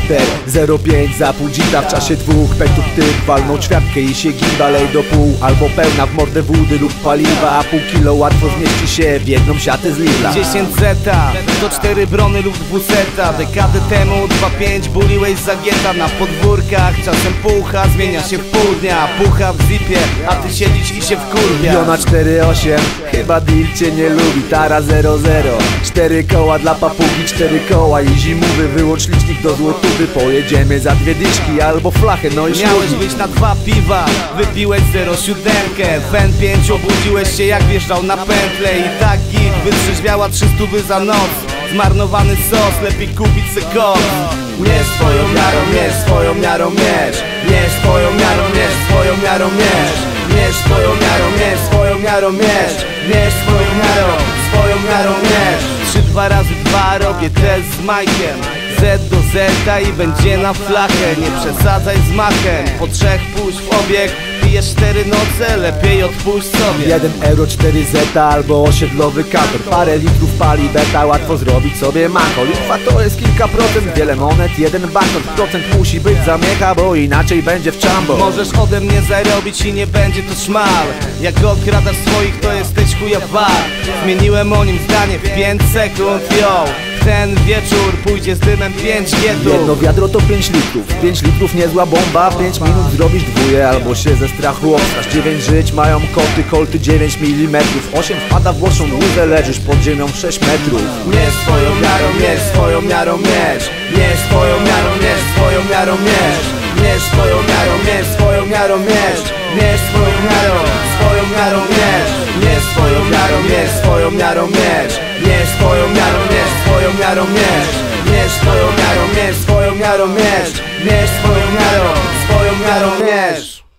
charakter 0,5 za pół dzida W czasie dwóch petów typ walną ćwiartkę i się gimba Lej do pół. Albo pełna w mordę wody lub paliwa A pół kilo łatwo zmieści się w jedną siatę z Lidla. 10 zeta, to 4 brony lub dwuseta. Dekadę temu 2-5 buliłeś zagieta Na podwórkach czasem pucha zmienia się w pół dnia Pucha w zipie, a ty siedzisz i się wkurwia. Jona 4,8 Chyba deal cię nie lubi. Tara 0,0 Cztery koła dla papugi, cztery koła I zimowy wyłącz licznik do złotówy Pojedziemy za dwie dyszki albo flachę. No i Miałeś być na dwa piwa, wypiłeś 0,7 Fen 5 obudziłeś się jak wjeżdżał na pętle I tak git, wytrzeźwiała 300 za noc. Zmarnowany sos, lepiej kupić se koks Nie swoją miarą, nie swoją miarą mierz Nie swoją miarą, nie swoją miarą mierz Nie swoją miarą, nie swoją miarą mierz Nie swoją miarą, swoją miarą mierz dwa razy dwa robię test z Majkiem. Z do Z i będzie na flachę Nie przesadzaj z machem Po trzech pójść w obieg Pijesz cztery noce, lepiej odpuść sobie. 1 euro 4 zeta albo osiedlowy kadr. Parę litrów pali beta, łatwo zrobić sobie mako. Litwa to jest kilka procent, wiele monet, jeden banknot Procent musi być zamiecha, bo inaczej będzie w czambo. Możesz ode mnie zarobić i nie będzie to szmal. Jak okradasz swoich, to chuja bar Zmieniłem o nim zdanie w 5 sekund, yo. Ten wieczór pójdzie z dymem 5 Jedno gietów wiadro to 5 litrów. 5 litrów niezła bomba. 5 minut zrobisz dwóje albo się ze strachu obstrasz. 9 żyć mają koty, kolty 9 mm 8 wpada w włoszą łzę, leżysz pod ziemią 6 metrów. Nie swoją miarą, nie swoją miarą mierz Nie swoją miarą, nie swoją miarą mierz Nie swoją miarą, nie swoją miarą mierz Nie swoją miarą, swoją miarą mierz miarą mierz Nie swoją miarą, nie swoją miarą mierz Nie swoją miarą, nie swoją miarą mierz Nie swoją miarą, swoją miarą mierz